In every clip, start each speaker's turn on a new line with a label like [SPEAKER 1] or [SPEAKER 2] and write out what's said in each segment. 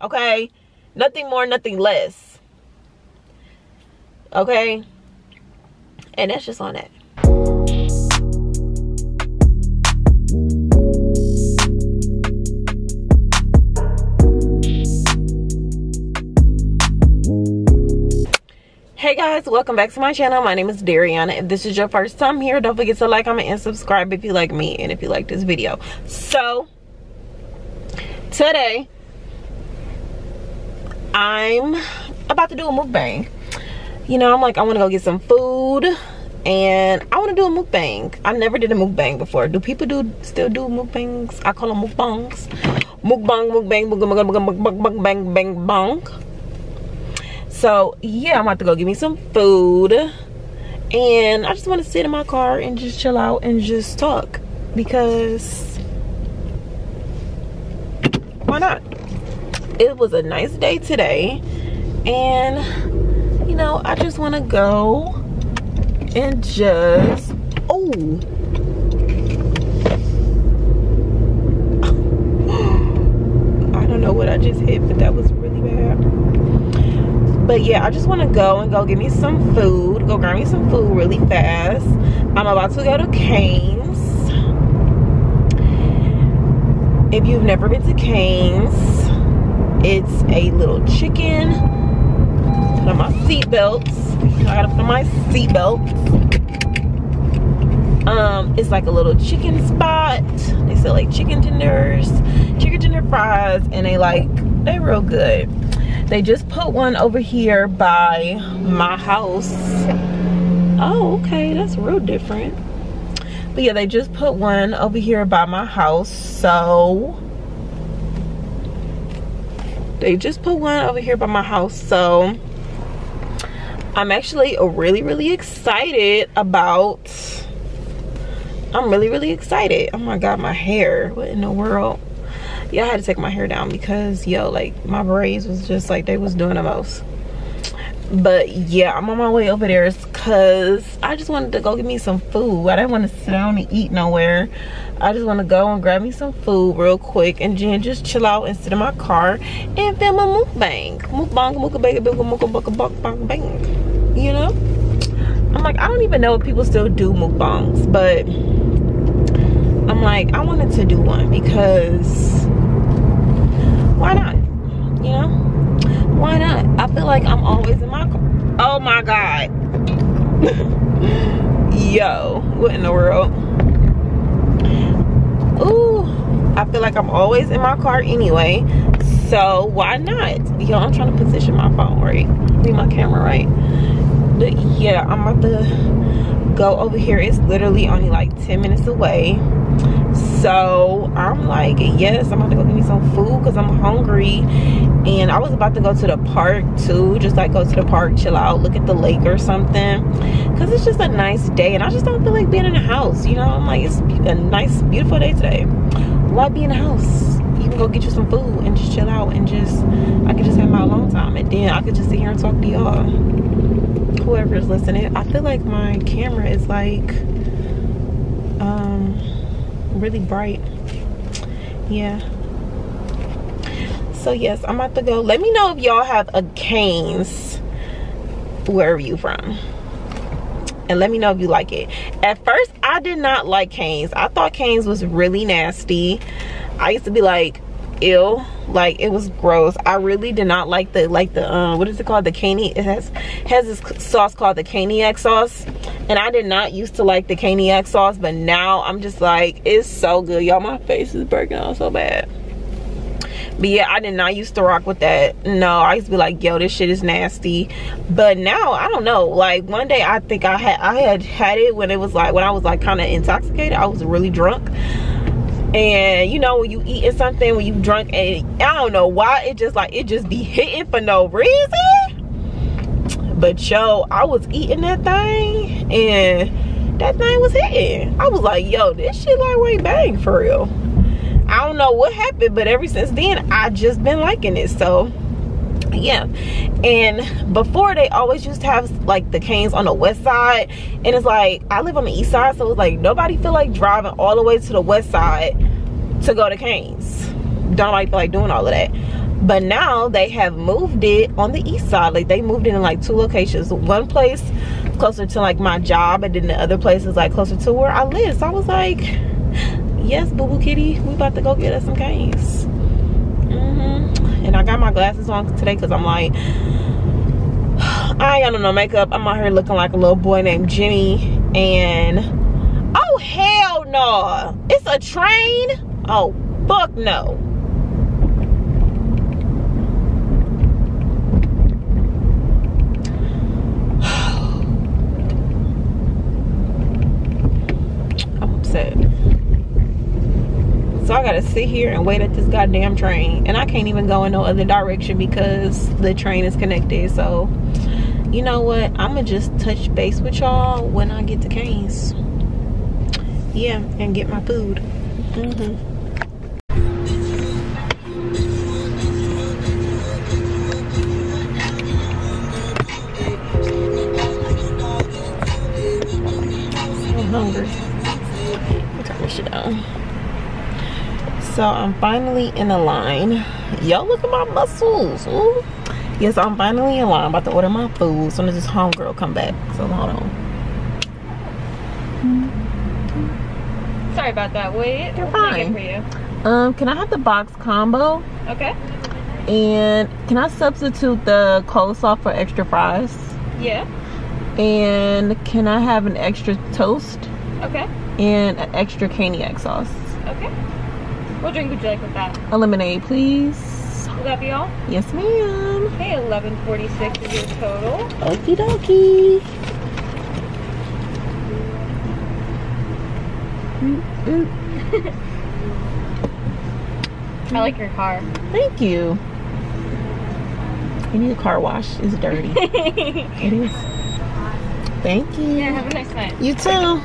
[SPEAKER 1] Okay? Nothing more, nothing less. Okay? And that's just on that. Hey guys, welcome back to my channel. My name is Dariona. If this is your first time here, don't forget to like, comment, and subscribe if you like me and if you like this video. So, today, I'm about to do a mukbang. You know, I'm like, I want to go get some food and I want to do a mukbang. I never did a mukbang before. Do people do still do mukbangs? I call them mukbangs. Mukbang, mukbang, mukbang, mukbang, mukbang, bang, bang, bang so yeah i'm about to go get me some food and i just want to sit in my car and just chill out and just talk because why not it was a nice day today. And you know i just want to go and just oh i don't know what i just hit but that was really bad. But yeah i just want to go and go get me some food go grab me some food really fast. I'm about to go to cane's. If you've never been to cane's it's a little chicken. Put on my seatbelts. I gotta put on my seatbelts. Um it's like a little chicken spot. They sell like chicken tenders chicken tender fries and they like they're real good. They just put one over here by my house. Oh okay. That's real different. But yeah they just put one over here by my house so they just put one over here by my house. So i'm actually really really excited about i'm really really excited. Oh my god my hair. What in the world? Yeah i had to take my hair down because yo like my braids was just like they was doing the most. But yeah i'm on my way over there because i just wanted to go get me some food i didn't want to sit down and eat nowhere i just want to go and grab me some food real quick and then just chill out and sit in my car and film a mukbang mukbang mukbang mukbang mukbang bang you know i'm like i don't even know if people still do mukbangs but i'm like i wanted to do one because why not? You know? Why not? I feel like I'm always in my car. Oh my God. Yo, what in the world? Ooh, I feel like I'm always in my car anyway. So why not? Yo, I'm trying to position my phone right. Be my camera right. But yeah, I'm about to go over here. It's literally only like 10 minutes away so i'm like yes i'm about to go get me some food because i'm hungry. And i was about to go to the park too. Just like go to the park chill out look at the lake or something. Because it's just a nice day and i just don't feel like being in the house you know? I'm like it's a nice beautiful day today. Why be in the house. You can go get you some food and just chill out and just i could just have my alone time. And then i could just sit here and talk to y'all. Whoever is listening i feel like my camera is like really bright. Yeah. So yes i'm about to go. Let me know if y'all have a cane's. Wherever you from? And let me know if you like it. At first i did not like cane's. I thought cane's was really nasty. I used to be like ill. Like it was gross. I really did not like the like the uh what is it called? The caney it has has this sauce called the caniac sauce. And i did not used to like the caniac sauce but now i'm just like it's so good. Y'all my face is breaking out so bad. But yeah i did not used to rock with that. No i used to be like yo this shit is nasty. But now i don't know. Like one day i think i had i had had it when it was like when i was like kind of intoxicated. I was really drunk and you know when you eating something when you drunk and i don't know why it just like it just be hitting for no reason. But yo i was eating that thing and that thing was hitting. I was like yo this shit like way bang for real. I don't know what happened but ever since then i just been liking it so yeah and before they always used to have like the canes on the west side. And it's like i live on the east side so it's like nobody feel like driving all the way to the west side to go to canes. Don't like like doing all of that. But now they have moved it on the east side. Like they moved it in like two locations. One place closer to like my job and then the other place is like closer to where i live. So i was like yes boo boo kitty we about to go get us some canes. And i got my glasses on today because i'm like i got no makeup. I'm out here looking like a little boy named jimmy and oh hell no. It's a train? Oh fuck no So I gotta sit here and wait at this goddamn train. And I can't even go in no other direction because the train is connected. So, you know what? I'ma just touch base with y'all when I get to Cane's. Yeah, and get my food. Mm -hmm. So i'm finally in a line. Yo look at my muscles. Ooh. yes i'm finally in line. I'm about to order my food as soon as this homegirl come back. So hold on.
[SPEAKER 2] Sorry about that. Wait
[SPEAKER 1] you're fine. for you? Um can i have the box combo?
[SPEAKER 2] Okay.
[SPEAKER 1] And can i substitute the coleslaw for extra fries?
[SPEAKER 2] Yeah.
[SPEAKER 1] And can i have an extra toast?
[SPEAKER 2] Okay.
[SPEAKER 1] And an extra caniac sauce?
[SPEAKER 2] Okay what drink would you like with that?
[SPEAKER 1] A lemonade, please.
[SPEAKER 2] Will that be all?
[SPEAKER 1] Yes, ma'am.
[SPEAKER 2] Okay, 1146 is your total.
[SPEAKER 1] Okie dokie.
[SPEAKER 2] I like your car.
[SPEAKER 1] Thank you. You need a car wash. It's dirty. it is. Thank you.
[SPEAKER 2] Yeah, have a nice night.
[SPEAKER 1] You too.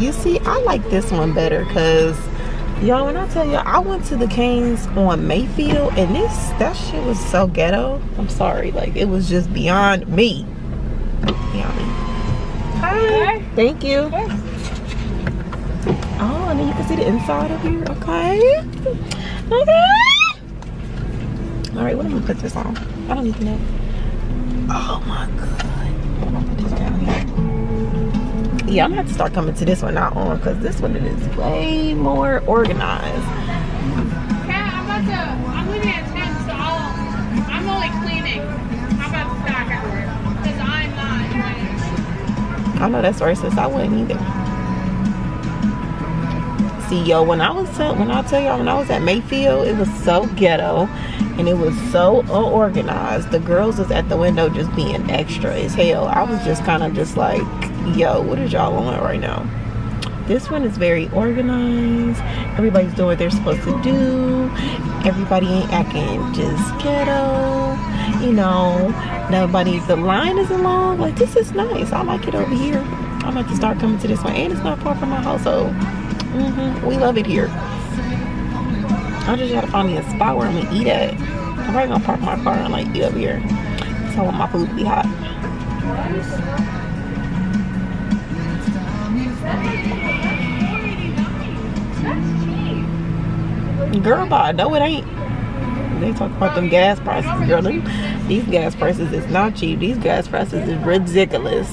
[SPEAKER 1] You see i like this one better because y'all when i tell y'all i went to the canes on mayfield and this that shit was so ghetto. I'm sorry like it was just beyond me. Beyond me. Hi. Thank you. Oh and then you can see the inside of here okay? Okay. All right what am i gonna put this on? I don't even know. Oh my god yeah i'm gonna have to start coming to this one not on because this one is way more organized
[SPEAKER 2] I'm about to, I'm leaving at 10, so I'll, I'm only cleaning. I'm about to stack after because I'm not
[SPEAKER 1] I know that's racist. I wouldn't either. See, yo, when I was when I tell y'all when I was at Mayfield, it was so ghetto and it was so unorganized. The girls was at the window just being extra as hell. I was just kind of just like yo what is y'all on right now? This one is very organized. Everybody's doing what they're supposed to do. Everybody ain't acting just ghetto. You know nobody's the line isn't long. Like this is nice. I like it over here. I'm about to start coming to this one. And it's not far from my household mm -hmm. we love it here. I just gotta find me a spot where i'm gonna eat at. I'm probably gonna park my car and like eat over here. So i want my food to be hot Girl, bye. No, it ain't. They talk about them gas prices, girl. Them, these gas prices is not cheap. These gas prices is ridiculous.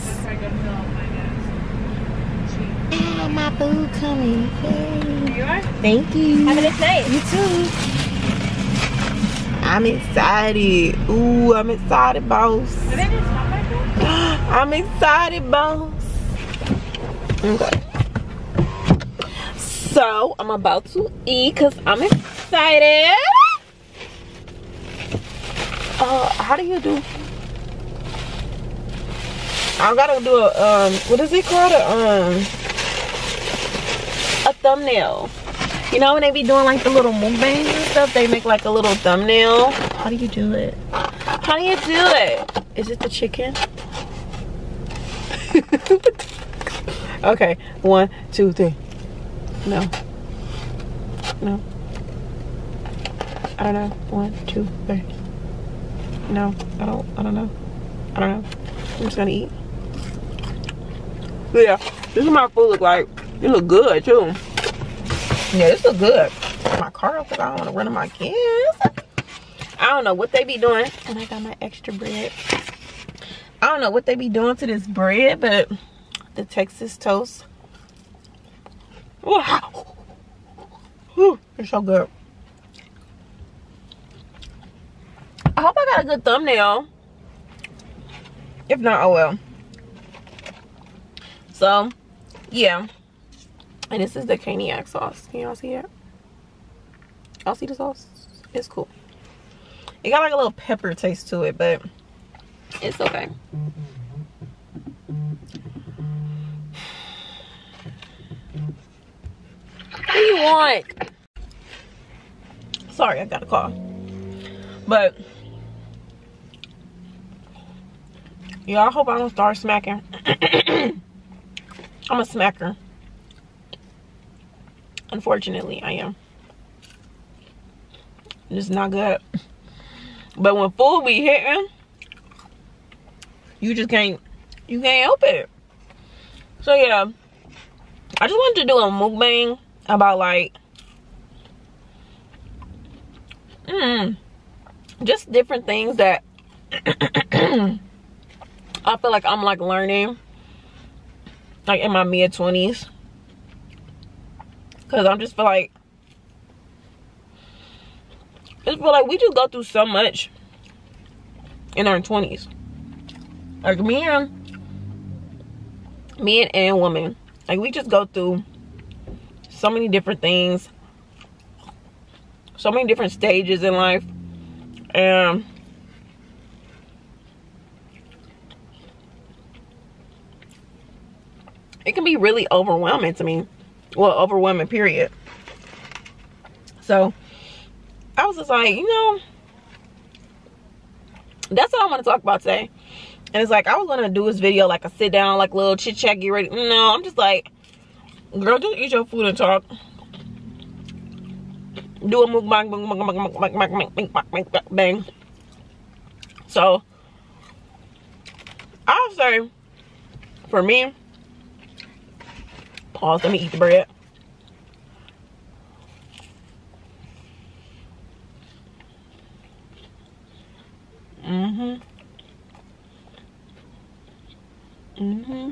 [SPEAKER 1] Oh, my food coming. Hey. Thank you.
[SPEAKER 2] Have a nice night.
[SPEAKER 1] You too. I'm excited. Ooh, I'm excited, boss. I'm excited, boss. Okay so i'm about to eat because i'm excited. Uh how do you do? I gotta do a um what is it called? A um a thumbnail. You know when they be doing like the little mukbangs and stuff? They make like a little thumbnail. How do you do it? How do you do it? Is it the chicken? Okay. One two three no. No. I don't know. One, two, three. No, I don't, I don't know. I don't know. I'm just gonna eat. Yeah, this is my food look like. It look good too. Yeah, this look good. My car because I don't want to run on my kids. I don't know what they be doing. And I got my extra bread. I don't know what they be doing to this bread, but the Texas toast. Whew, it's so good. I hope I got a good thumbnail. If not, oh well. So, yeah. And this is the caniac sauce. Can y'all see it? Y'all see the sauce? It's cool. It got like a little pepper taste to it, but it's okay. What do you want? Sorry, I got a call. But y'all hope I don't start smacking. I'm a smacker. Unfortunately, I am. It's not good. But when food be hitting, you just can't you can't help it. So yeah. I just wanted to do a mukbang about like mm, just different things that I feel like I'm like learning like in my mid 20s because i'm just feel like feel like we just go through so much in our 20s like me and men and women like we just go through so many different things so many different stages in life and it can be really overwhelming to me. Well, overwhelming, period. So, I was just like, you know, that's what I want to talk about today. And it's like, I was to do this video, like a sit down, like little chit chat, get ready. No, I'm just like, girl, just eat your food and talk. Do a mukbang, bang, bang, bang bing bang bing bang, bang. So, I'll say, for me, Pause. Let me eat the bread. Mm-hmm. Mm-hmm.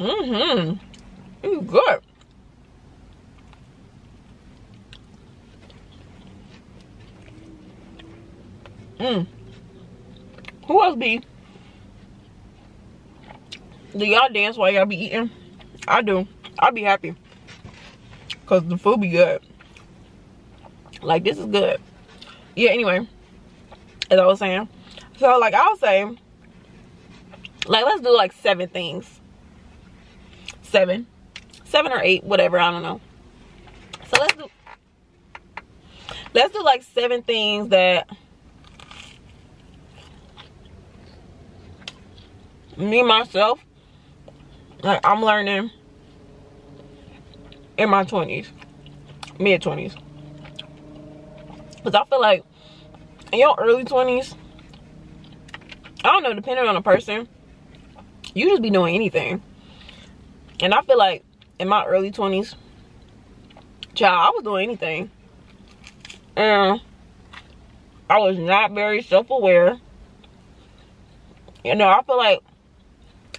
[SPEAKER 1] Mm-hmm. It's good. Mm. Who else be do y'all dance while y'all be eating? I do. I'll be happy. Because the food be good. Like, this is good. Yeah, anyway. As I was saying. So, like, I'll say, like, let's do, like, seven things. Seven. Seven or eight, whatever. I don't know. So, let's do, let's do, like, seven things that me, myself, like I'm learning in my 20s, mid 20s. Because I feel like in your early 20s, I don't know, depending on the person, you just be doing anything. And I feel like in my early 20s, child, I was doing anything. And I was not very self-aware. You know, I feel like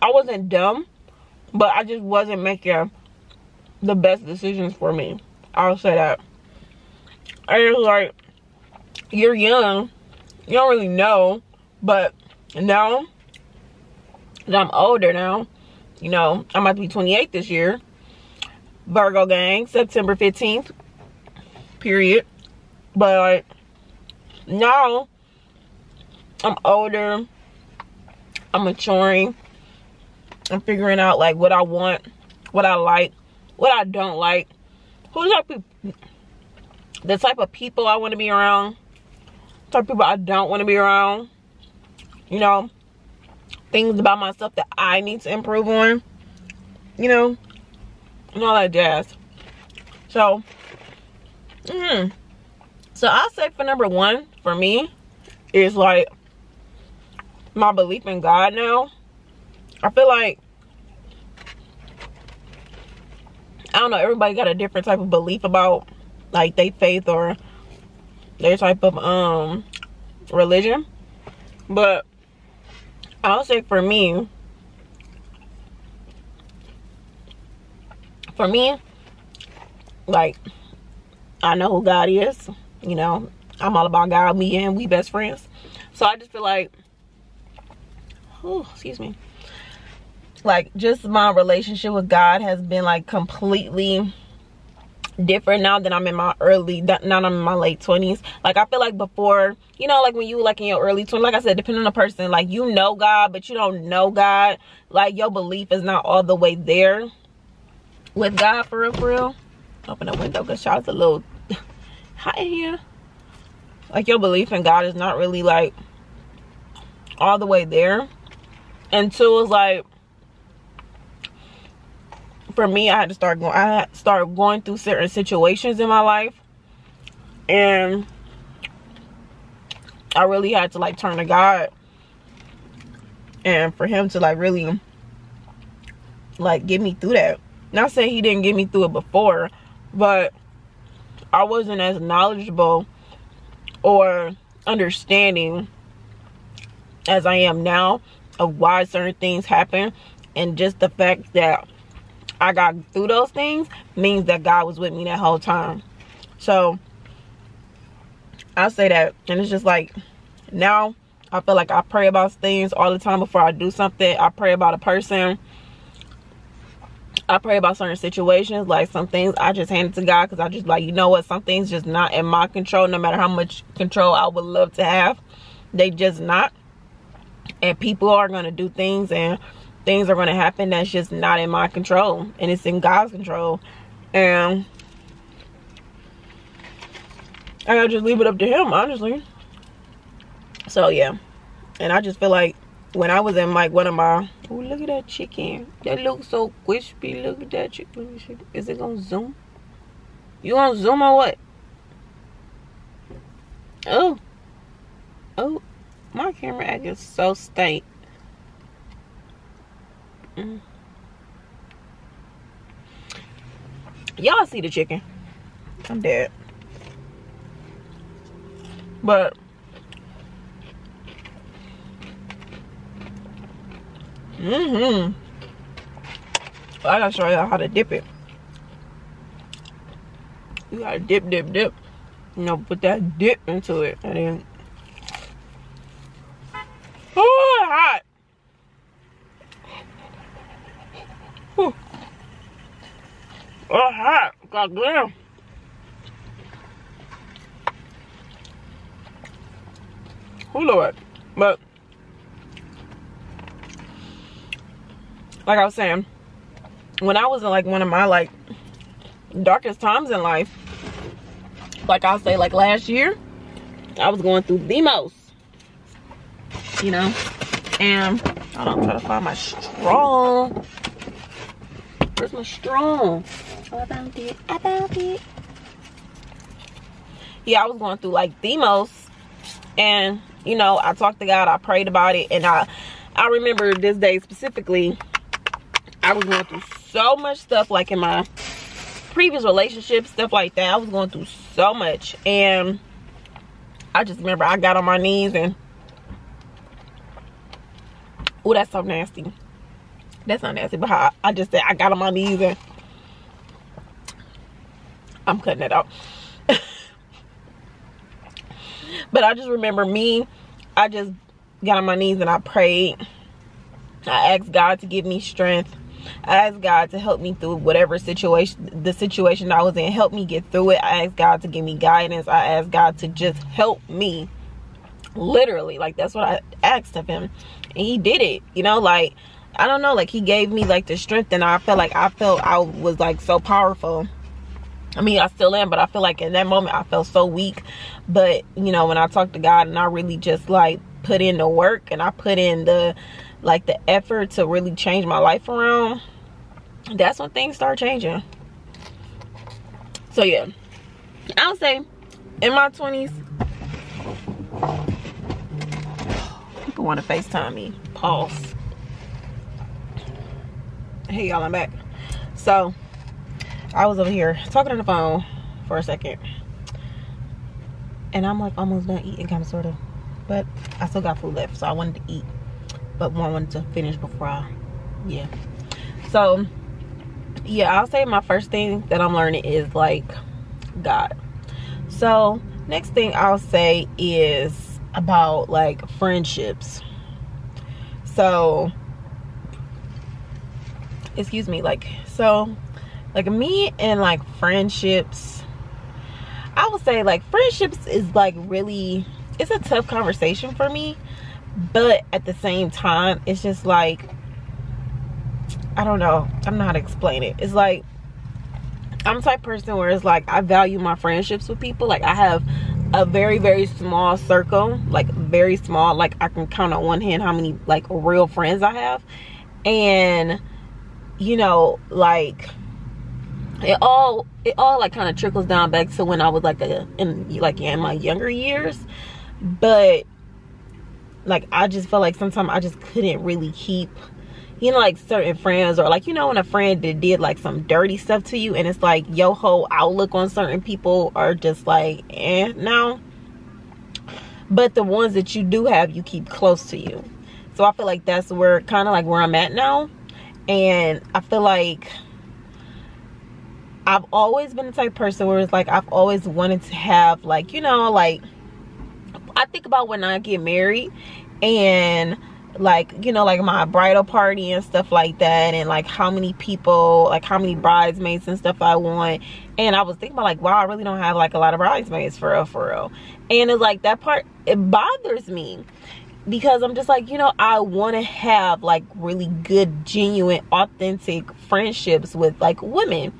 [SPEAKER 1] I wasn't dumb but I just wasn't making the best decisions for me. I'll say that. And it's like, you're young, you don't really know, but now that I'm older now, you know, I'm about to be 28 this year. Virgo gang, September 15th, period. But now, I'm older, I'm maturing, I'm figuring out like what I want, what I like, what I don't like, who type of the type of people I want to be around, type of people I don't want to be around. You know, things about myself that I need to improve on. You know, and all that jazz. So, mm, so I'll say for number one for me is like my belief in God now, I feel like I don't know, everybody got a different type of belief about like their faith or their type of um religion. But I'll say for me, for me, like I know who God is, you know, I'm all about God, me and we best friends. So I just feel like oh, excuse me. Like just my relationship with God has been like completely different now that I'm in my early now I'm in my late 20s like I feel like before you know like when you like in your early 20s like I said depending on the person like you know God but you don't know God. Like your belief is not all the way there with God for real for real. Open the window because y'all's a little hot in here. Like your belief in God is not really like all the way there. Until it's like for me I had to start going I had start going through certain situations in my life. And I really had to like turn to God and for him to like really like get me through that. Not saying he didn't get me through it before but I wasn't as knowledgeable or understanding as I am now of why certain things happen. And just the fact that I got through those things means that God was with me that whole time. So I say that and it's just like now I feel like I pray about things all the time before I do something. I pray about a person. I pray about certain situations. Like some things I just hand it to God because I just like, you know what? Some things just not in my control. No matter how much control I would love to have. They just not and people are to do things and things are going to happen that's just not in my control and it's in God's control. And I gotta just leave it up to him honestly. So yeah. And I just feel like when I was in like one of my oh look at that chicken. That looks so crispy. Look at that chicken. Is it gonna zoom? You gonna zoom or what? Oh. Oh. My camera acting so stank. Mm. Y'all see the chicken. I'm dead. But Mm-hmm. I gotta show y'all how to dip it. You gotta dip, dip, dip. You know, put that dip into it and then Oh, hot. Oh, hot. God damn. Oh, Lord. But, like I was saying, when I was in like one of my like darkest times in life, like I'll say like last year, I was going through the most you know. And I don't try to find my straw. Where's my straw? Oh, I it. Found it. Yeah, I was going through like the most, and you know, I talked to God, I prayed about it, and I I remember this day specifically. I was going through so much stuff like in my previous relationships, stuff like that. I was going through so much, and I just remember I got on my knees and Oh, that's so nasty. That's not nasty, but I, just said I got on my knees and I'm cutting it out. but I just remember me, I just got on my knees and I prayed. I asked God to give me strength. I asked God to help me through whatever situation, the situation I was in, help me get through it. I asked God to give me guidance. I asked God to just help me. Literally, like that's what I asked of him and he did it you know like i don't know like he gave me like the strength and i felt like i felt i was like so powerful i mean i still am but i feel like in that moment i felt so weak but you know when i talked to god and i really just like put in the work and i put in the like the effort to really change my life around that's when things start changing so yeah i'll say in my 20s people want to FaceTime me. Pause. Hey y'all, I'm back. So I was over here talking on the phone for a second. And I'm like almost done eating kind of sort of. But I still got food left. So I wanted to eat. But one wanted to finish before I yeah. So yeah, I'll say my first thing that I'm learning is like God. So next thing I'll say is about like friendships. So excuse me, like so like me and like friendships I would say like friendships is like really it's a tough conversation for me but at the same time it's just like I don't know I'm not explain it. It's like I'm the type person where it's like I value my friendships with people like I have a very very small circle like very small like I can count on one hand how many like real friends I have and you know like it all it all like kind of trickles down back to when I was like a in like yeah, in my younger years. But like I just felt like sometimes I just couldn't really keep you know like certain friends or like you know when a friend did, did like some dirty stuff to you and it's like your whole outlook on certain people are just like eh now but the ones that you do have you keep close to you. So I feel like that's where kind of like where I'm at now and I feel like I've always been the type person where it's like I've always wanted to have like you know like I think about when I get married and like you know like my bridal party and stuff like that and like how many people like how many bridesmaids and stuff I want. And I was thinking about like wow I really don't have like a lot of bridesmaids for real for real. And it's like that part it bothers me because I'm just like, you know, I want to have like really good, genuine, authentic friendships with like women.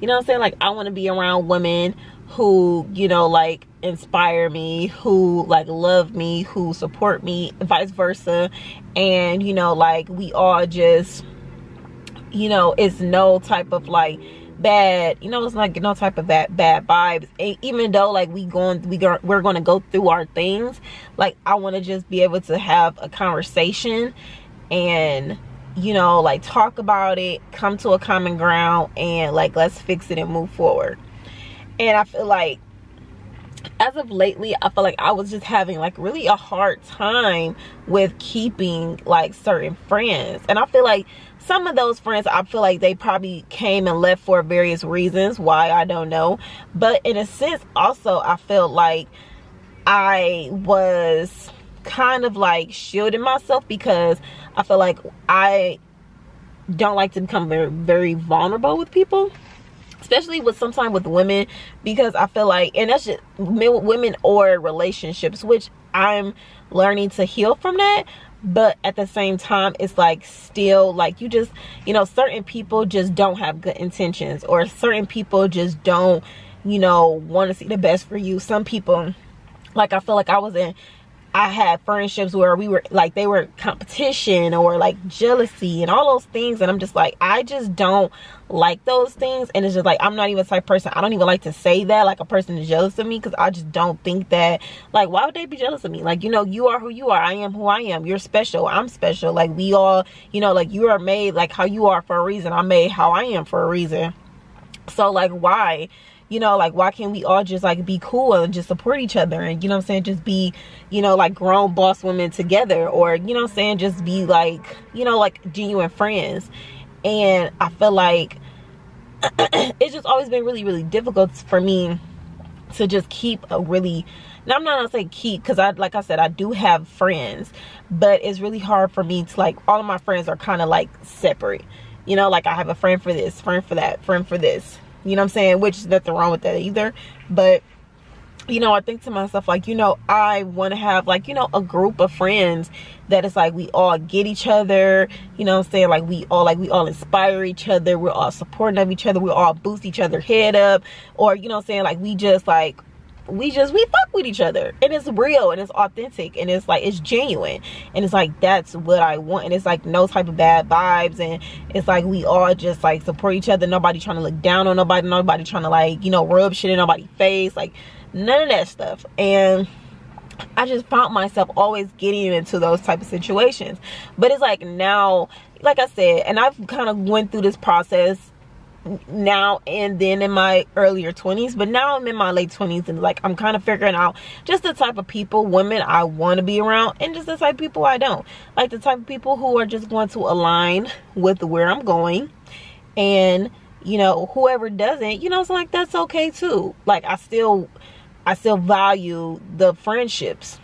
[SPEAKER 1] You know what I'm saying? Like, I want to be around women who, you know, like inspire me, who like love me, who support me, vice versa. And, you know, like we all just, you know, it's no type of like, bad you know it's like no type of bad bad vibes. And even though like we going we go, we're going to go through our things like i want to just be able to have a conversation and you know like talk about it come to a common ground and like let's fix it and move forward. And i feel like as of lately i feel like i was just having like really a hard time with keeping like certain friends. And i feel like some of those friends i feel like they probably came and left for various reasons why i don't know. But in a sense also i felt like i was kind of like shielding myself because i feel like i don't like to become very, very vulnerable with people especially with sometimes with women because i feel like and that's just men, women or relationships which i'm learning to heal from that but at the same time it's like still like you just you know certain people just don't have good intentions or certain people just don't you know want to see the best for you. Some people like i feel like i was in I had friendships where we were like they were competition or like jealousy and all those things and I'm just like I just don't like those things and it's just like I'm not even the type person I don't even like to say that like a person is jealous of me because I just don't think that like why would they be jealous of me? Like you know you are who you are. I am who I am. You're special. I'm special. Like we all you know like you are made like how you are for a reason. I'm made how I am for a reason. So like why you know like why can't we all just like be cool and just support each other and you know i'm saying just be you know like grown boss women together or you know i'm saying just be like you know like genuine friends. And i feel like it's just always been really really difficult for me to just keep a really now i'm not gonna say keep because i like i said i do have friends but it's really hard for me to like all of my friends are kind of like separate. You know like i have a friend for this friend for that friend for this you know what I'm saying? Which is nothing wrong with that either. But you know, I think to myself, like, you know, I want to have, like, you know, a group of friends that is like we all get each other, you know I'm saying? Like, we all, like, we all inspire each other. We're all supporting of each other. We all boost each other head up. Or, you know I'm saying? Like, we just, like, we just we fuck with each other. And it's real and it's authentic and it's like it's genuine. And it's like that's what i want. And it's like no type of bad vibes. And it's like we all just like support each other. Nobody trying to look down on nobody. Nobody trying to like you know rub shit in nobody's face. Like none of that stuff. And I just found myself always getting into those type of situations. But it's like now, like I said, and I've kind of went through this process now and then in my earlier 20s but now i'm in my late 20s and like i'm kind of figuring out just the type of people women i want to be around and just the type of people i don't. Like the type of people who are just going to align with where i'm going and you know whoever doesn't you know it's like that's okay too. Like i still i still value the friendships.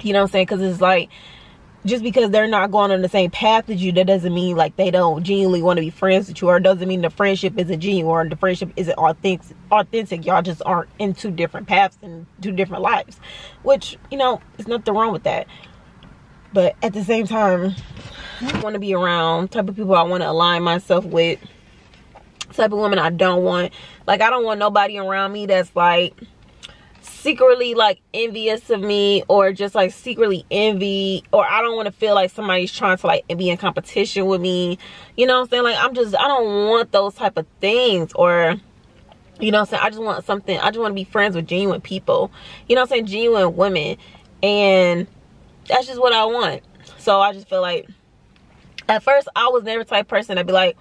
[SPEAKER 1] You know what i'm saying? Because it's like just because they're not going on the same path as you that doesn't mean like they don't genuinely want to be friends with you or doesn't mean the friendship isn't genuine or the friendship isn't authentic authentic. Y'all just aren't in two different paths and two different lives which you know there's nothing wrong with that. But at the same time I want to be around type of people I want to align myself with type of women I don't want. Like I don't want nobody around me that's like secretly like envious of me or just like secretly envy or I don't want to feel like somebody's trying to like be in competition with me. You know what I'm saying? Like I'm just I don't want those type of things or you know what I'm saying? I just want something I just want to be friends with genuine people. You know what I'm saying? Genuine women. And that's just what I want. So I just feel like at first I was never type person to be like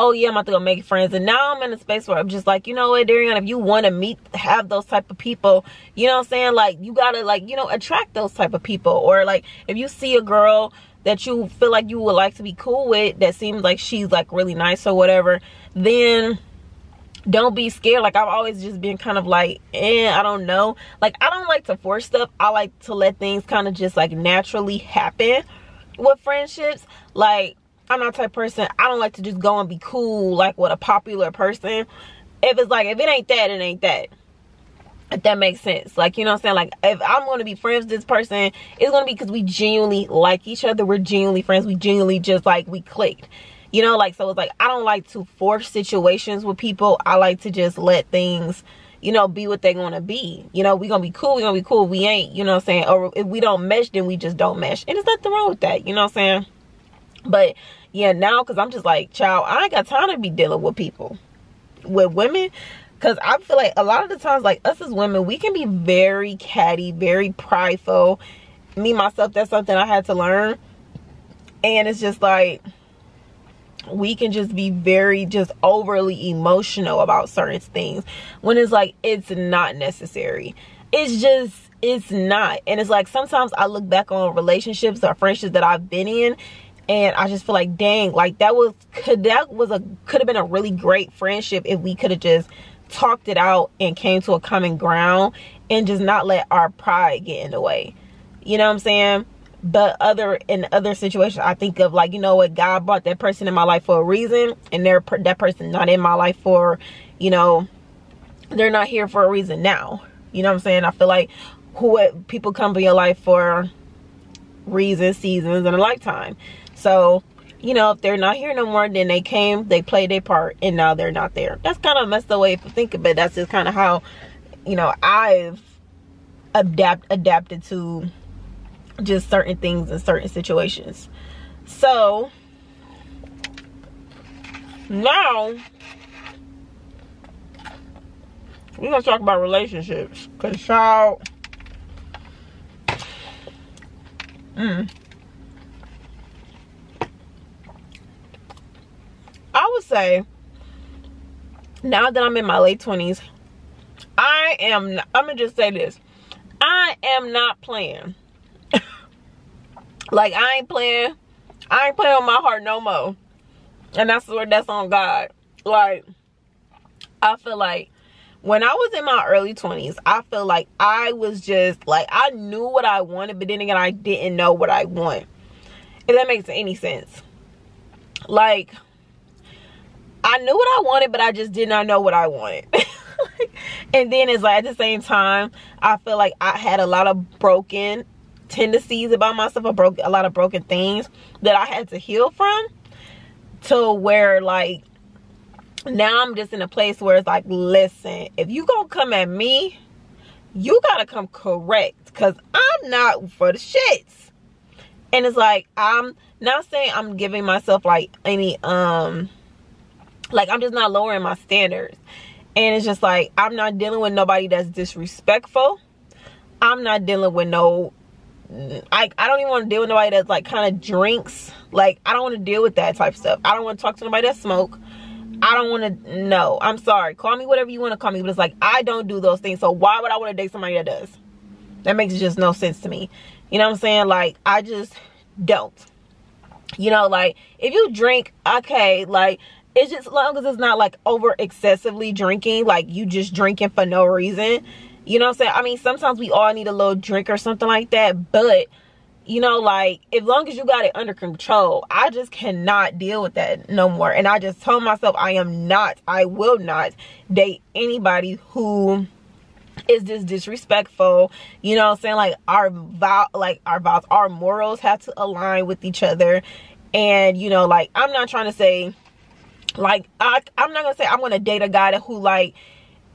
[SPEAKER 1] oh yeah, I'm about to go make friends. And now I'm in a space where I'm just like, you know what, Darian, if you want to meet, have those type of people, you know what I'm saying? Like, you got to like, you know, attract those type of people. Or like, if you see a girl that you feel like you would like to be cool with, that seems like she's like really nice or whatever, then don't be scared like i've always just been kind of like eh i don't know like i don't like to force stuff i like to let things kind of just like naturally happen with friendships like I'm not type person. I don't like to just go and be cool like with a popular person. If it's like, if it ain't that, it ain't that. If that makes sense. Like, you know what I'm saying? Like, if I'm going to be friends with this person, it's going to be because we genuinely like each other. We're genuinely friends. We genuinely just like, we clicked. You know, like, so it's like, I don't like to force situations with people. I like to just let things, you know, be what they're going to be. You know, we to be cool. we to be cool. We ain't, you know what I'm saying? Or if we don't mesh, then we just don't mesh. And there's nothing wrong with that. You know what I'm saying? But yeah now because i'm just like child i ain't got time to be dealing with people with women. Because i feel like a lot of the times like us as women we can be very catty very prideful. Me myself that's something i had to learn. And it's just like we can just be very just overly emotional about certain things when it's like it's not necessary. It's just it's not. And it's like sometimes i look back on relationships or friendships that i've been in and I just feel like dang like that was could that was a could have been a really great friendship if we could have just talked it out and came to a common ground and just not let our pride get in the way. You know what I'm saying? But other in other situations I think of like you know what God brought that person in my life for a reason and they're that person not in my life for you know they're not here for a reason now. You know what I'm saying? I feel like who people come to your life for reasons seasons and a lifetime so, you know, if they're not here no more, then they came, they played their part, and now they're not there. That's kind of messed up way to think of it. That's just kind of how, you know, I've adapt adapted to just certain things in certain situations. So, now we're gonna talk about relationships because child mm, I would say now that I'm in my late 20s, I am, I'm to just say this. I am not playing. like, I ain't playing. I ain't playing with my heart no more. And that's where that's on God. Like, I feel like when I was in my early 20s, I feel like I was just, like, I knew what I wanted, but then again, I didn't know what I want. If that makes any sense. Like, I knew what I wanted, but I just did not know what I wanted. and then it's like at the same time, I feel like I had a lot of broken tendencies about myself. I broke a lot of broken things that I had to heal from. To where like now I'm just in a place where it's like, listen, if you gonna come at me, you gotta come correct. Cause I'm not for the shits. And it's like I'm not saying I'm giving myself like any um like i'm just not lowering my standards and it's just like i'm not dealing with nobody that's disrespectful I'm not dealing with no I, I don't even want to deal with nobody that's like kind of drinks. Like I don't want to deal with that type of stuff. I don't want to talk to nobody that smoke. I don't want to no. I'm sorry. Call me whatever you want to call me, but it's like I don't do those things. So why would I want to date somebody that does? That makes just no sense to me. You know what I'm saying? Like I just don't. You know, like if you drink, okay, like it's just as long as it's not like over excessively drinking, like you just drinking for no reason you know what I'm saying? I mean, sometimes we all need a little drink or something like that, but you know, like as long as you got it under control, I just cannot deal with that no more. And I just told myself I am not, I will not date anybody who is just disrespectful. You know what I'm saying? Like our vow like our vows, our morals have to align with each other. And you know, like I'm not trying to say like I I'm not gonna say I'm gonna date a guy that who like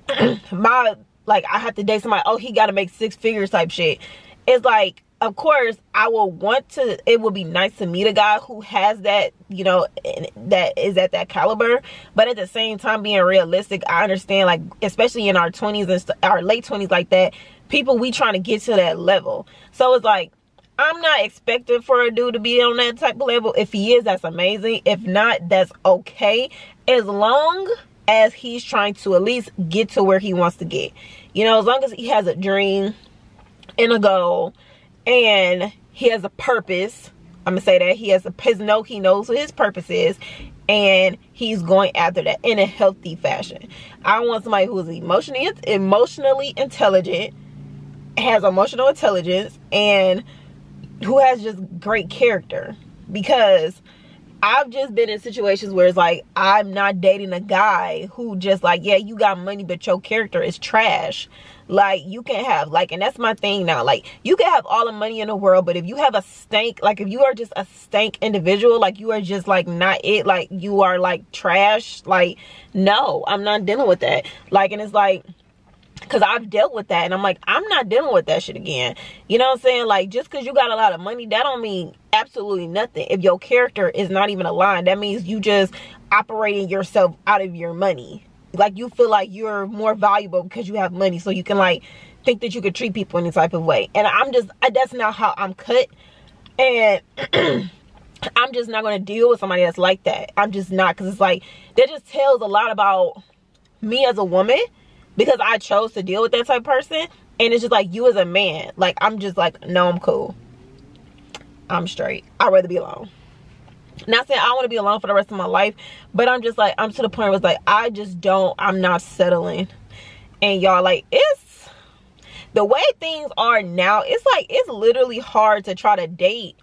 [SPEAKER 1] my like I have to date somebody, oh, he got to make six figures type shit. It's like, of course, I will want to, it would be nice to meet a guy who has that, you know, that is at that caliber. But at the same time, being realistic, I understand, like, especially in our 20s and our late 20s like that, people, we trying to get to that level. So it's like, I'm not expecting for a dude to be on that type of level. If he is, that's amazing. If not, that's okay. As long as he's trying to at least get to where he wants to get. You know, as long as he has a dream and a goal and he has a purpose. I'm gonna say that he has a his know he knows what his purpose is and he's going after that in a healthy fashion. I want somebody who is emotionally emotionally intelligent, has emotional intelligence, and who has just great character because I've just been in situations where it's like I'm not dating a guy who just like, yeah, you got money, but your character is trash. Like you can have like, and that's my thing now. Like you can have all the money in the world, but if you have a stank, like if you are just a stank individual, like you are just like not it, like you are like trash. Like no, I'm not dealing with that. Like, and it's like because I've dealt with that and I'm like, I'm not dealing with that shit again. You know what I'm saying? Like, just because you got a lot of money, that don't mean absolutely nothing. If your character is not even aligned, that means you just operating yourself out of your money. Like, you feel like you're more valuable because you have money, so you can, like, think that you could treat people in any type of way. And I'm just, uh, that's not how I'm cut. And I'm just not going to deal with somebody that's like that. I'm just not, because it's like, that just tells a lot about me as a woman because I chose to deal with that type of person. And it's just like you as a man, like I'm just like, no, I'm cool. I'm straight. I'd rather be alone. Not saying I want to be alone for the rest of my life, but I'm just like, I'm to the point where it's like, I just don't, I'm not settling. And y'all, like, it's the way things are now, it's like, it's literally hard to try to date.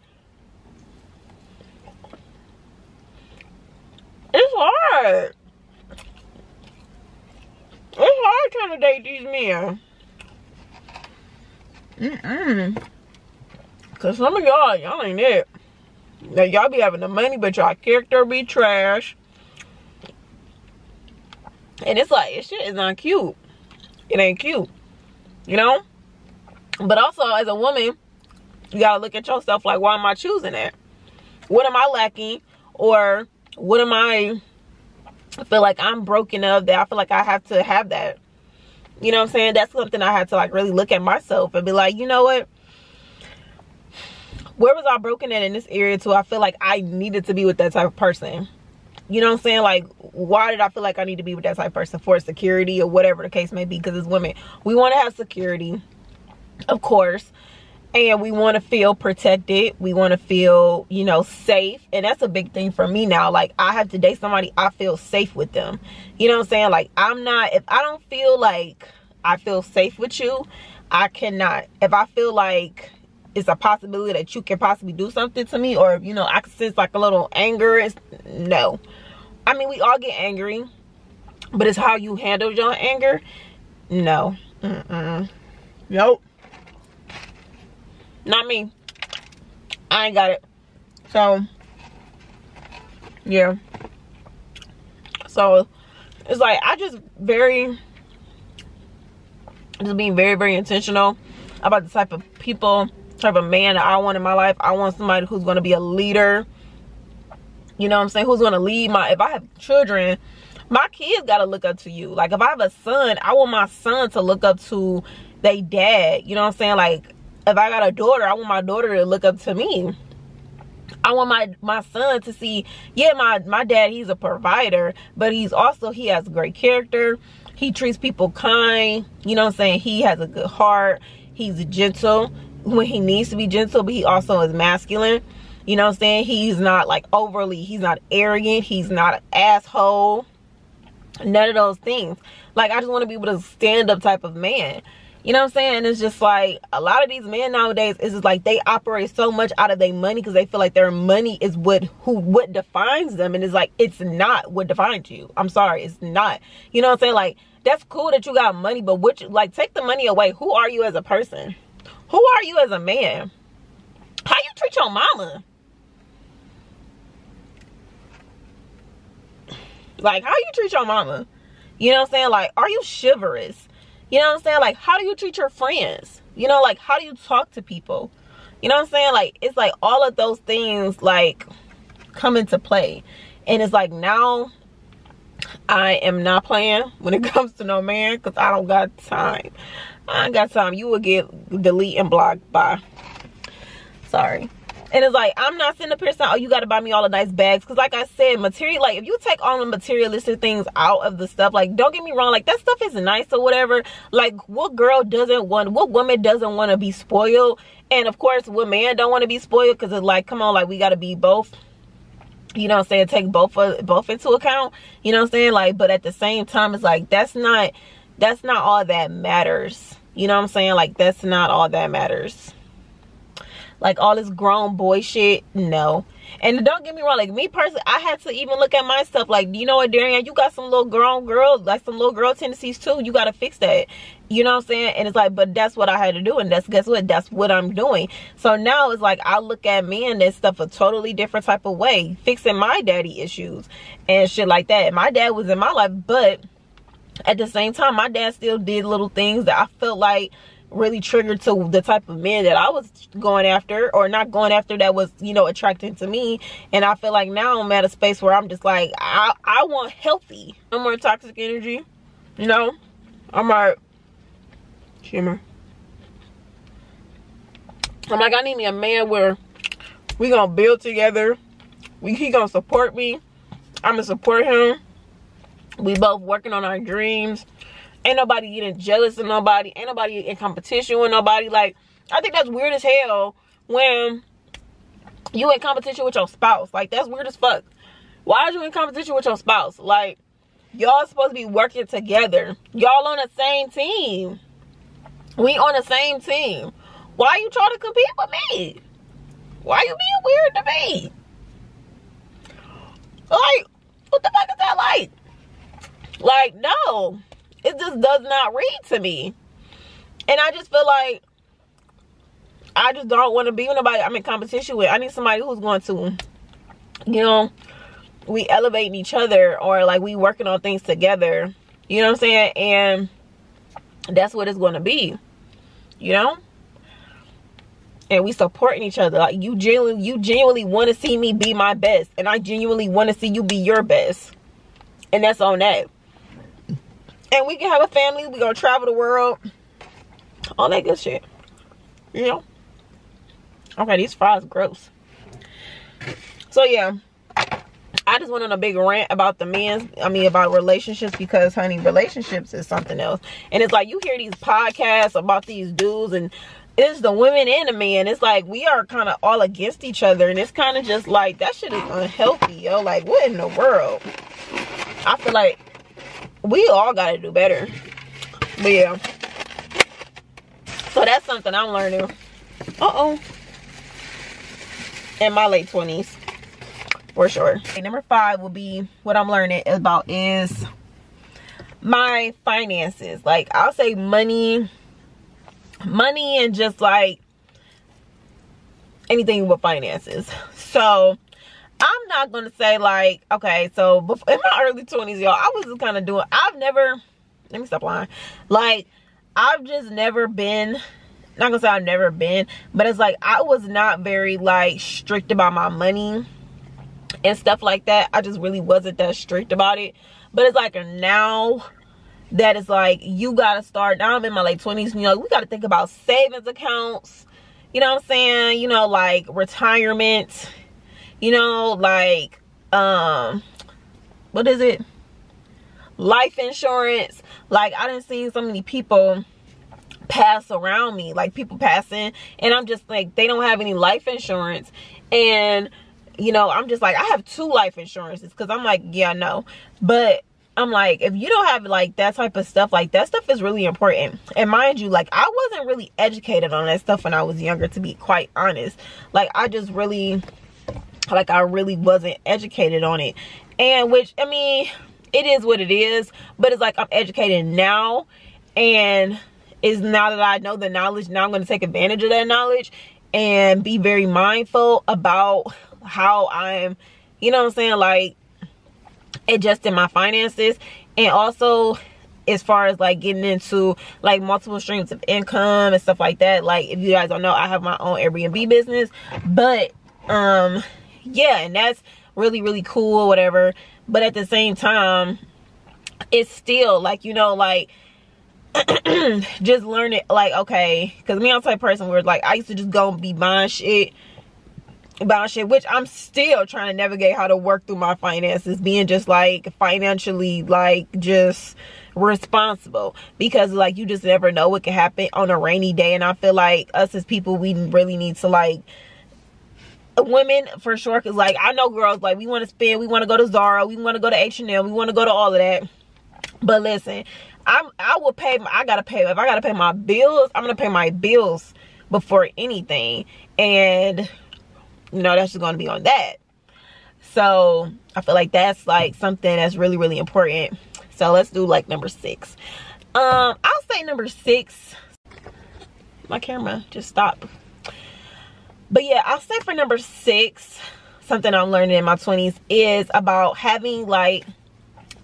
[SPEAKER 1] It's hard. It's hard trying to date these men. Mm-mm. Cause some of y'all, y'all ain't it. Now y'all be having the money, but y'all character be trash. And it's like, this shit is not cute. It ain't cute. You know? But also, as a woman, you gotta look at yourself like, why am I choosing that? What am I lacking? Or what am I I feel like I'm broken up that I feel like I have to have that. You know what I'm saying? That's something I had to like really look at myself and be like, you know what? Where was I broken at in this area too? I feel like I needed to be with that type of person. You know what I'm saying? Like, why did I feel like I need to be with that type of person? For security or whatever the case may be. Because as women, we want to have security, of course and we want to feel protected. We want to feel you know safe. And that's a big thing for me now. Like i have to date somebody i feel safe with them. You know what i'm saying? Like i'm not if i don't feel like i feel safe with you i cannot. If i feel like it's a possibility that you can possibly do something to me or you know i can sense like a little anger it's, no. I mean we all get angry but it's how you handle your anger? No. Mm -mm. nope not me. I ain't got it. So, yeah. So, it's like, I just very, just being very, very intentional about the type of people, type of man that I want in my life. I want somebody who's going to be a leader. You know what I'm saying? Who's going to lead my, if I have children, my kids got to look up to you. Like, if I have a son, I want my son to look up to they dad. You know what I'm saying? Like if I got a daughter, I want my daughter to look up to me. I want my my son to see, yeah, my my dad, he's a provider, but he's also he has great character. He treats people kind. You know what I'm saying? He has a good heart. He's gentle when he needs to be gentle, but he also is masculine. You know what I'm saying? He's not like overly, he's not arrogant, he's not an asshole. None of those things. Like I just want to be able to stand up type of man. You know what I'm saying? It's just like a lot of these men nowadays is just like they operate so much out of their money because they feel like their money is what who what defines them. And it's like it's not what defines you. I'm sorry, it's not. You know what I'm saying? Like that's cool that you got money, but which like take the money away. Who are you as a person? Who are you as a man? How you treat your mama? Like, how you treat your mama? You know what I'm saying? Like, are you chivalrous? You know what I'm saying? Like, how do you treat your friends? You know, like, how do you talk to people? You know what I'm saying? Like, it's like all of those things, like, come into play. And it's like now I am not playing when it comes to no man because I don't got time. I ain't got time. You will get delete and blocked Bye. Sorry. And it's like, I'm not up here saying, oh, you got to buy me all the nice bags. Because like I said, material, like if you take all the materialistic things out of the stuff, like don't get me wrong, like that stuff is nice or whatever. Like what girl doesn't want, what woman doesn't want to be spoiled? And of course, what man don't want to be spoiled? Because it's like, come on, like we got to be both you know what I'm saying, take both of, both into account. You know what I'm saying? Like, but at the same time, it's like that's not that's not all that matters. You know what I'm saying? Like that's not all that matters like all this grown boy shit no. And don't get me wrong like me personally i had to even look at myself like you know what Dariona you got some little grown girl like some little girl tendencies too you got to fix that. You know what i'm saying? And it's like but that's what i had to do and that's guess what that's what i'm doing. So now it's like i look at me and this stuff a totally different type of way fixing my daddy issues and shit like that. My dad was in my life but at the same time my dad still did little things that i felt like really triggered to the type of men that I was going after or not going after that was, you know, attracting to me. And I feel like now I'm at a space where I'm just like, I, I want healthy. No more toxic energy. You know? I'm like, shimmer. I'm like, I need me a man where we gonna build together. We, he gonna support me. I'm gonna support him. We both working on our dreams Ain't nobody getting jealous of nobody. Ain't nobody in competition with nobody. Like, I think that's weird as hell when you in competition with your spouse. Like, that's weird as fuck. Why are you in competition with your spouse? Like, y'all supposed to be working together. Y'all on the same team. We on the same team. Why you trying to compete with me? Why you being weird to me? Like, what the fuck is that like? Like, no it just does not read to me. And i just feel like i just don't want to be with nobody i'm in competition with. I need somebody who's going to you know we elevating each other or like we working on things together. You know what i'm saying? And that's what it's going to be you know? And we supporting each other. Like you genuinely you genuinely want to see me be my best. And i genuinely want to see you be your best. And that's on that and we can have a family. we gonna travel the world. All that good shit. You know? Okay, these fries gross. So yeah. I just went on a big rant about the men's, I mean about relationships because honey, relationships is something else. And it's like you hear these podcasts about these dudes and it's the women and the men. It's like we are kind of all against each other and it's kind of just like that shit is unhealthy, yo. Like what in the world? I feel like we all gotta do better. But yeah. So that's something i'm learning. Uh-oh. In my late 20s for sure. Okay, number five will be what i'm learning about is my finances. Like i'll say money money and just like anything with finances. So I'm not gonna say like, okay, so in my early 20s, y'all, I was kind of doing, I've never, let me stop lying. Like, I've just never been, not gonna say I've never been, but it's like, I was not very like strict about my money and stuff like that. I just really wasn't that strict about it. But it's like now, that is like you gotta start now i'm in my late 20s you know we gotta think about savings accounts you know what i'm saying you know like retirement you know like um what is it? Life insurance. Like i didn't see so many people pass around me like people passing and i'm just like they don't have any life insurance. And you know i'm just like i have two life insurances because i'm like yeah no but i'm like if you don't have like that type of stuff like that stuff is really important. And mind you like i wasn't really educated on that stuff when i was younger to be quite honest. Like i just really like i really wasn't educated on it. And which i mean it is what it is but it's like i'm educated now. And is now that i know the knowledge now i'm going to take advantage of that knowledge and be very mindful about how i'm you know what i'm saying like adjusting my finances. And also as far as like getting into like multiple streams of income and stuff like that like if you guys don't know i have my own airbnb business but um yeah and that's really really cool whatever. But at the same time it's still like you know like just learn it like okay because me i'm type person where like i used to just go and be buying shit buying shit which i'm still trying to navigate how to work through my finances being just like financially like just responsible. Because like you just never know what can happen on a rainy day and i feel like us as people we really need to like women for sure because like i know girls like we want to spend we want to go to zara we want to go to h&m we want to go to all of that. But listen i'm i will pay i gotta pay if i gotta pay my bills i'm gonna pay my bills before anything. And you know that's just gonna be on that. So i feel like that's like something that's really really important. So let's do like number six. Um i'll say number six. My camera just stopped but yeah i'll say for number six something i'm learning in my 20s is about having like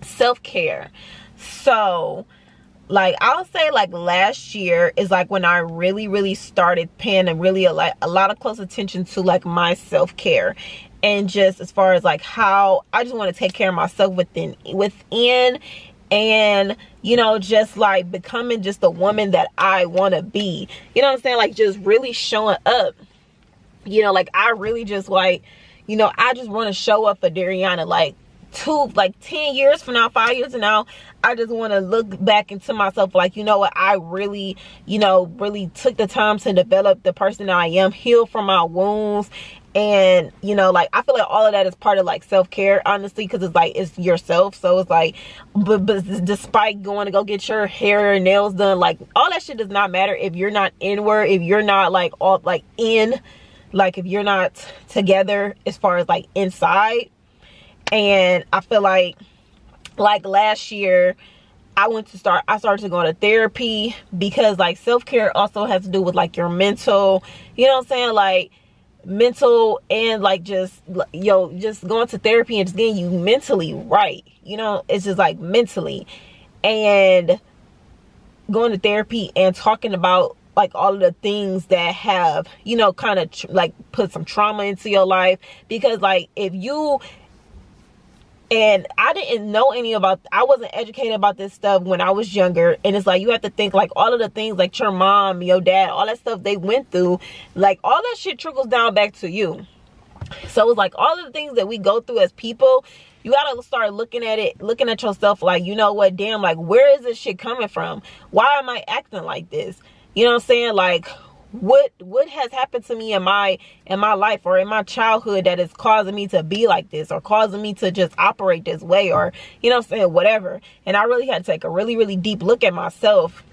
[SPEAKER 1] self-care. So like i'll say like last year is like when i really really started paying and really a, like a lot of close attention to like my self-care and just as far as like how i just want to take care of myself within within and you know just like becoming just the woman that i want to be. You know what i'm saying? Like just really showing up you know like i really just like you know i just want to show up for Dariona like two like 10 years from now five years from now i just want to look back into myself like you know what i really you know really took the time to develop the person that i am heal from my wounds and you know like i feel like all of that is part of like self-care honestly because it's like it's yourself so it's like but, but despite going to go get your hair and nails done like all that shit does not matter if you're not inward if you're not like all like in like if you're not together as far as like inside. And i feel like like last year i went to start i started to go to therapy because like self-care also has to do with like your mental you know what i'm saying? Like mental and like just yo just going to therapy and just getting you mentally right you know? It's just like mentally. And going to therapy and talking about like all of the things that have you know kind of like put some trauma into your life. Because like if you and I didn't know any about I wasn't educated about this stuff when I was younger. And it's like you have to think like all of the things like your mom your dad all that stuff they went through like all that shit trickles down back to you. So it's like all of the things that we go through as people you gotta start looking at it looking at yourself like you know what damn like where is this shit coming from? Why am I acting like this you know what I'm saying? Like what what has happened to me in my in my life or in my childhood that is causing me to be like this or causing me to just operate this way or you know I'm saying whatever. And I really had to take a really really deep look at myself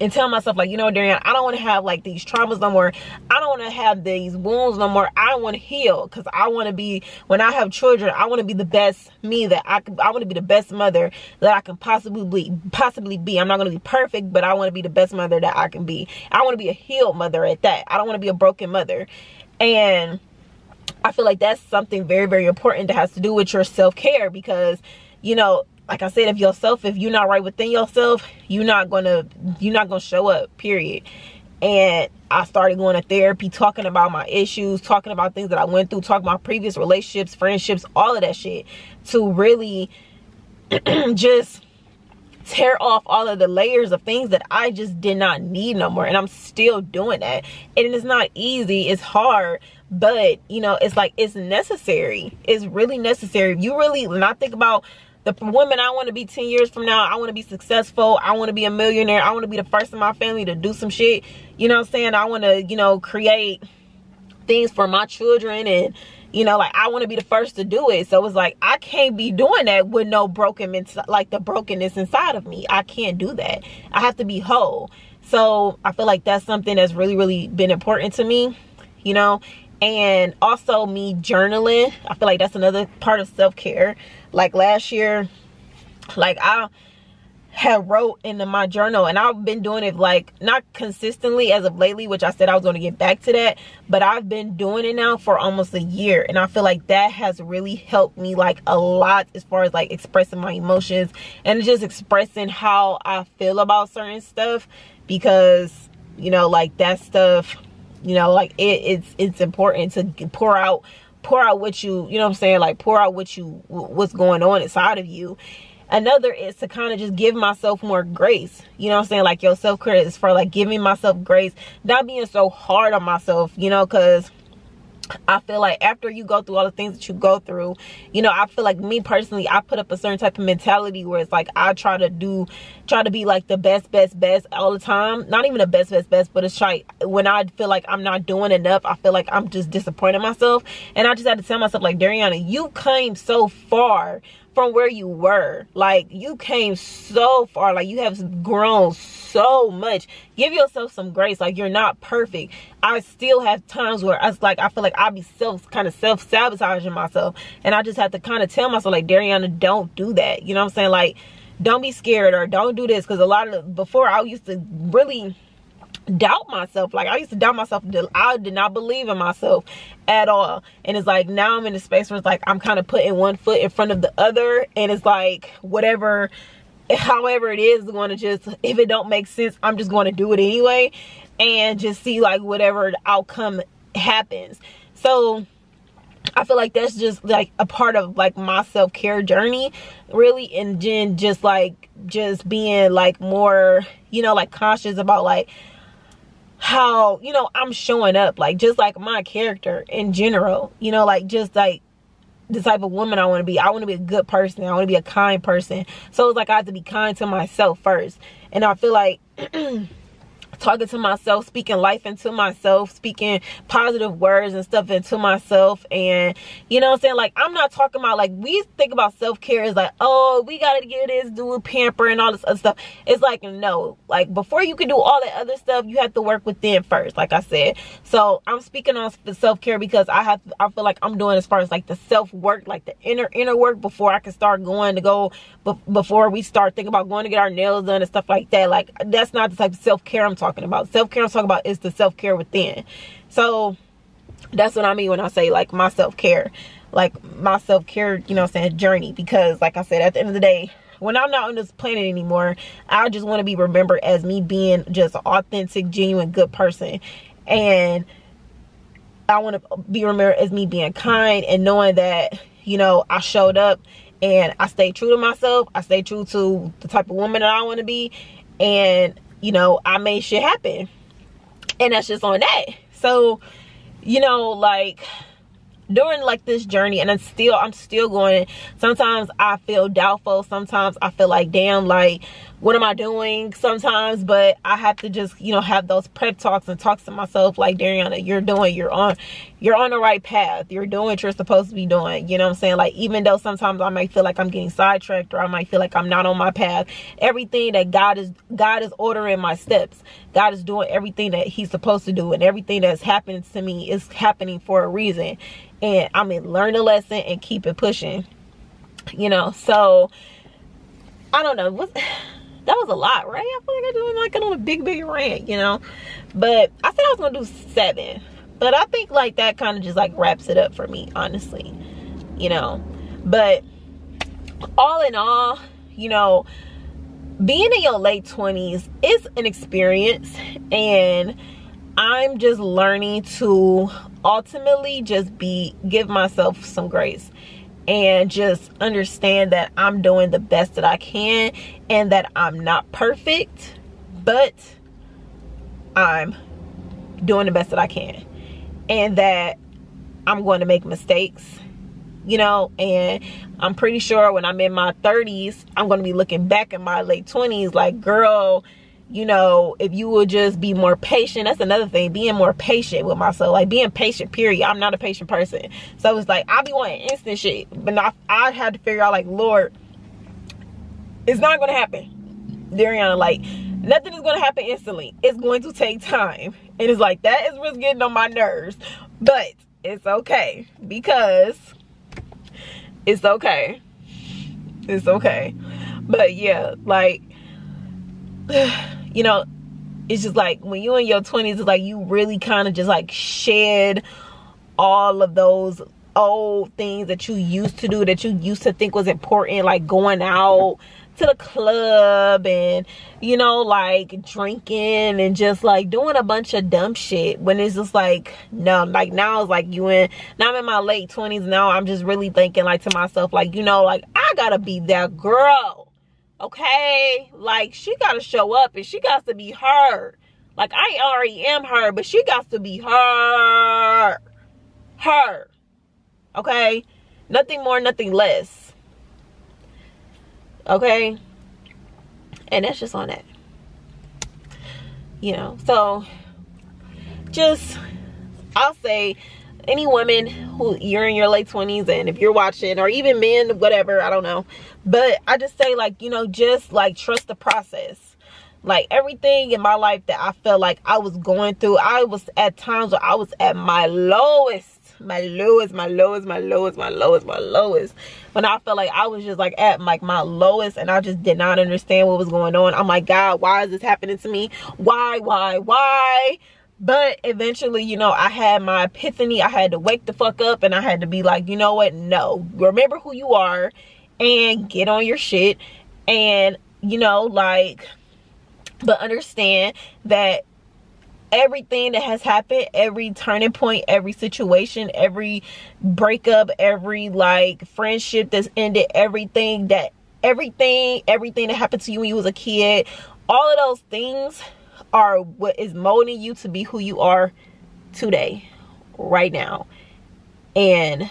[SPEAKER 1] and tell myself like you know Dariona I don't want to have like these traumas no more. I don't want to have these wounds no more. I want to heal because I want to be when I have children I want to be the best me that I I want to be the best mother that I can possibly be possibly be. I'm not going to be perfect but I want to be the best mother that I can be. I want to be a healed mother at that. I don't want to be a broken mother. And I feel like that's something very very important that has to do with your self-care because you know like I said, if yourself, if you're not right within yourself, you're not gonna you're not gonna show up, period. And I started going to therapy, talking about my issues, talking about things that I went through, talking about previous relationships, friendships, all of that shit. To really just tear off all of the layers of things that I just did not need no more. And I'm still doing that. And it's not easy, it's hard, but you know, it's like it's necessary. It's really necessary. You really not think about the woman I want to be 10 years from now. I want to be successful. I want to be a millionaire. I want to be the first in my family to do some shit. You know what I'm saying? I want to, you know, create things for my children and you know like i want to be the first to do it so it's like i can't be doing that with no broken like the brokenness inside of me i can't do that i have to be whole so i feel like that's something that's really really been important to me you know and also me journaling i feel like that's another part of self-care like last year like i had wrote into my journal and I've been doing it like not consistently as of lately which I said I was going to get back to that but I've been doing it now for almost a year and I feel like that has really helped me like a lot as far as like expressing my emotions and just expressing how I feel about certain stuff because you know like that stuff you know like it, it's it's important to pour out pour out what you you know what I'm saying? Like pour out what you what's going on inside of you. Another is to kind of just give myself more grace. You know i'm saying? Like your self-care is for like giving myself grace. Not being so hard on myself you know because I feel like after you go through all the things that you go through, you know, I feel like me personally, I put up a certain type of mentality where it's like I try to do, try to be like the best, best, best all the time. Not even the best, best, best, but it's like when I feel like I'm not doing enough, I feel like I'm just disappointing myself. And I just had to tell myself, like, Dariona, you came so far from where you were. Like you came so far. Like you have grown so much. Give yourself some grace. Like you're not perfect. I still have times where I was like I feel like I be self kind of self sabotaging myself, and I just have to kind of tell myself like Dariona, don't do that. You know what I'm saying? Like don't be scared or don't do this because a lot of before I used to really doubt myself. Like i used to doubt myself. I did not believe in myself at all. And it's like now i'm in a space where it's like i'm kind of putting one foot in front of the other. And it's like whatever however it is going to just if it don't make sense i'm just going to do it anyway. And just see like whatever outcome happens. So I feel like that's just like a part of like my self-care journey really. And then just like just being like more you know like conscious about like how you know i'm showing up like just like my character in general you know like just like the type of woman i want to be. I want to be a good person. I want to be a kind person. So it's like i have to be kind to myself first. And i feel like talking to myself, speaking life into myself, speaking positive words and stuff into myself. And you know I'm saying? Like, I'm not talking about like we think about self-care is like, oh, we gotta get this, do pamper and all this other stuff. It's like no, like before you can do all that other stuff, you have to work within first, like I said. So I'm speaking on the self-care because I have I feel like I'm doing as far as like the self-work, like the inner inner work before I can start going to go before we start thinking about going to get our nails done and stuff like that. Like that's not the type of self-care I'm talking talking about. Self-care I'm talking about is the self-care within. So that's what I mean when I say like my self-care. Like my self-care, you know I'm saying, journey. Because like I said, at the end of the day, when I'm not on this planet anymore, I just want to be remembered as me being just authentic, genuine, good person. And I want to be remembered as me being kind and knowing that, you know, I showed up and I stayed true to myself. I stayed true to the type of woman that I want to be. And you know, I made shit happen. And that's just on that. So, you know, like during like this journey and I'm still I'm still going sometimes I feel doubtful sometimes I feel like damn like what am I doing sometimes? But I have to just you know have those prep talks and talks to myself like Dariona you're doing you're on you're on the right path. You're doing what you're supposed to be doing. You know what I'm saying? Like even though sometimes I might feel like I'm getting sidetracked or I might feel like I'm not on my path everything that God is God is ordering my steps. God is doing everything that he's supposed to do and everything that's happening to me is happening for a reason. And I'm mean learn a lesson and keep it pushing you know? So I don't know. What that was a lot, right? I feel like I'm doing like on a big, big rant, you know. But I said I was gonna do seven. But I think like that kind of just like wraps it up for me, honestly. You know. But all in all, you know, being in your late 20s is an experience and I'm just learning to ultimately just be give myself some grace and just understand that I'm doing the best that I can and that I'm not perfect, but I'm doing the best that I can. And that I'm going to make mistakes, you know, and I'm pretty sure when I'm in my 30s, I'm going to be looking back in my late 20s like, girl, you know, if you would just be more patient, that's another thing, being more patient with myself, like being patient, period. I'm not a patient person. So it's like, I'll be wanting instant shit, but not, I had to figure out like, Lord, it's not going to happen. Dariona, like, nothing is going to happen instantly. It's going to take time. And it's like, that is what's getting on my nerves. But it's okay because it's okay. It's okay. But yeah, like, you know, it's just like when you're in your 20s, it's like you really kind of just like shed all of those old things that you used to do that you used to think was important, like going out to the club and you know like drinking and just like doing a bunch of dumb shit when it's just like no like now it's like you in now i'm in my late 20s now i'm just really thinking like to myself like you know like i gotta be that girl okay? Like she gotta show up and she got to be her. Like i already am her but she got to be her. Her. Okay? Nothing more nothing less. Okay? And that's just on that. You know so just i'll say any women who you're in your late 20s and if you're watching or even men whatever i don't know. But i just say like you know just like trust the process. Like everything in my life that i felt like i was going through i was at times where i was at my lowest my lowest my lowest my lowest my lowest my lowest. When i felt like i was just like at like my lowest and i just did not understand what was going on. I'm like god why is this happening to me? Why why why but eventually you know i had my epiphany. I had to wake the fuck up and i had to be like you know what? No. Remember who you are and get on your shit and you know like but understand that everything that has happened every turning point every situation every breakup every like friendship that's ended everything that everything everything that happened to you when you was a kid all of those things are what is molding you to be who you are today right now. And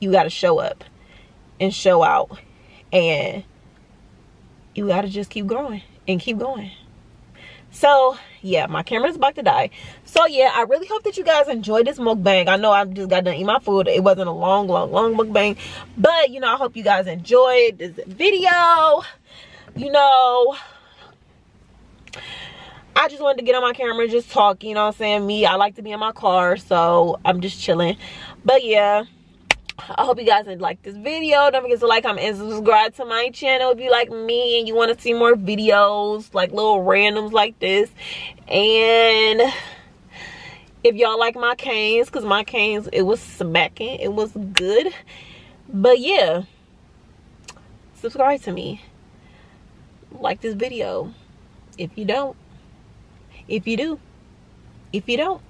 [SPEAKER 1] you got to show up and show out. And you got to just keep growing and keep going. So yeah my camera's about to die. So yeah i really hope that you guys enjoyed this mukbang. I know i just got done eating my food. It wasn't a long long long mukbang. But you know i hope you guys enjoyed this video. You know I just wanted to get on my camera just talk, you know what I'm saying? Me, I like to be in my car, so I'm just chilling. But yeah, I hope you guys like this video. Don't forget to like, comment, and subscribe to my channel if you like me and you want to see more videos, like little randoms like this. And if y'all like my Cane's, because my Cane's, it was smacking. It was good. But yeah, subscribe to me. Like this video. If you don't, if you do, if you don't,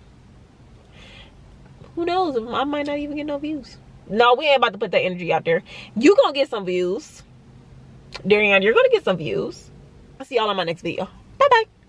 [SPEAKER 1] who knows? I might not even get no views. No, we ain't about to put that energy out there. You gonna get some views. Dariona, you're gonna get some views. I'll see y'all on my next video. Bye-bye.